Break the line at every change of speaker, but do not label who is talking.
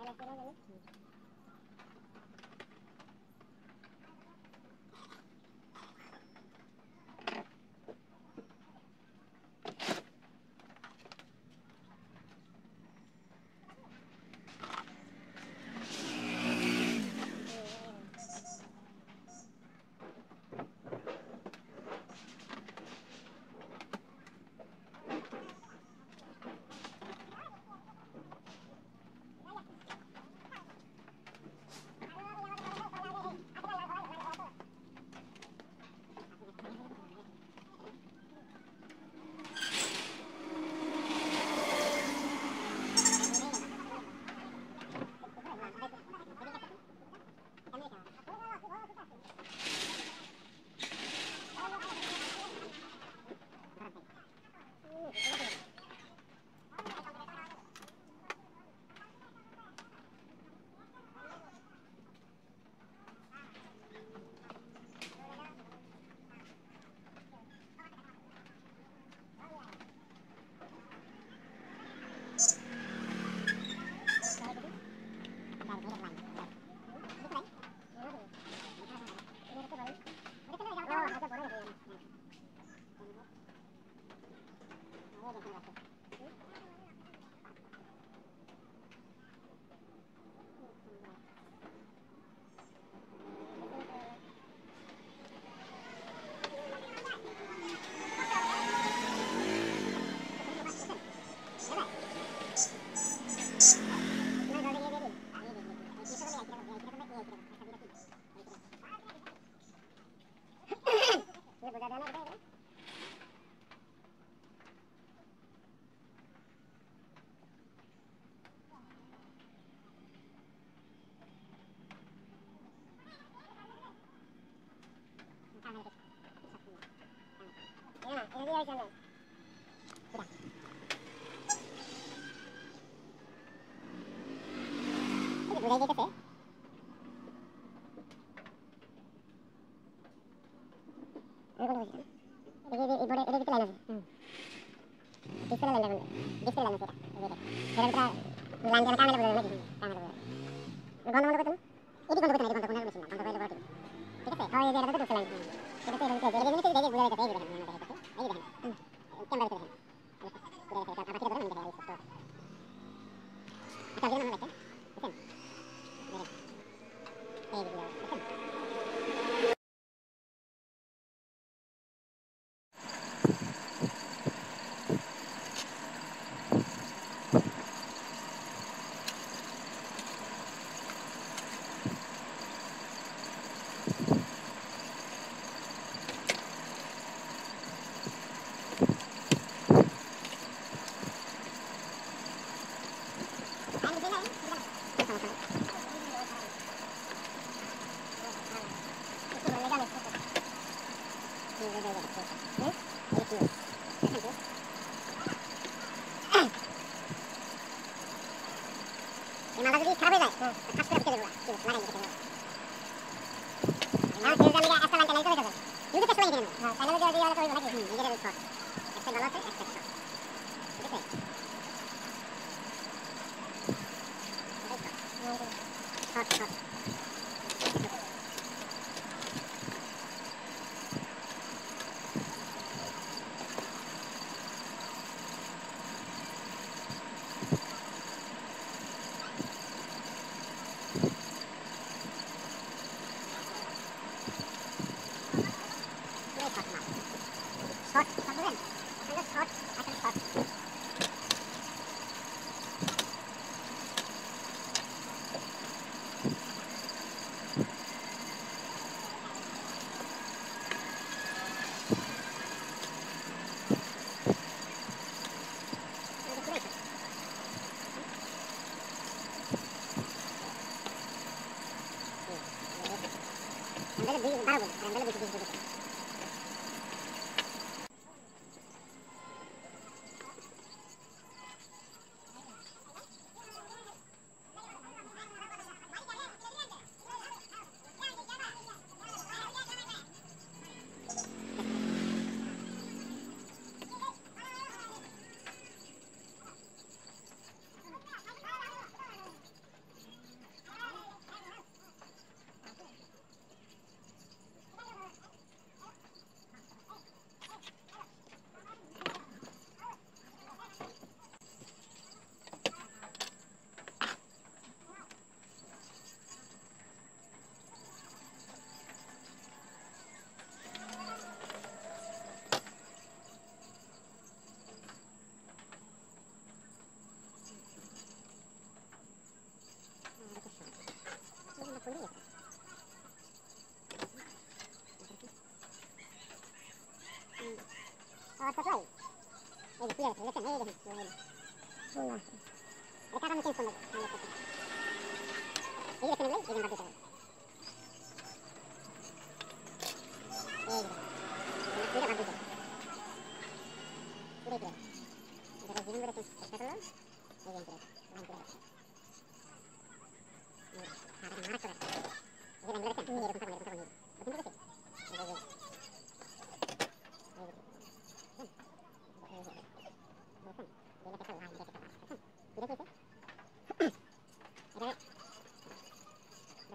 para la cara de leche. Gracias. Gracias. ちょっと待って。 자연을 대하여 하라고 하기 이게 되는 것 엑셀 넣어서 엑셀 컷컷컷 ரெண்டு பேரும் பீச்சுக்கு பரவு ரெண்டு いいですね。